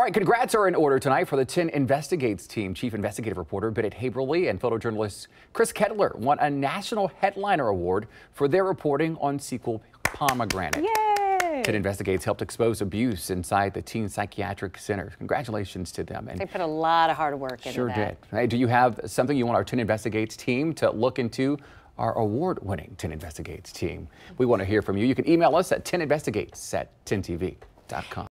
All right, congrats are in order tonight for the 10 Investigates team. Chief investigative reporter Bennett Haeberle and photojournalist Chris Kettler won a National Headliner Award for their reporting on Sequel Pomegranate. Yay! 10 Investigates helped expose abuse inside the teen psychiatric center. Congratulations to them. And they put a lot of hard work into sure that. did. Hey, do you have something you want our 10 Investigates team to look into? Our award-winning 10 Investigates team. We want to hear from you. You can email us at 10investigates at 10tv.com.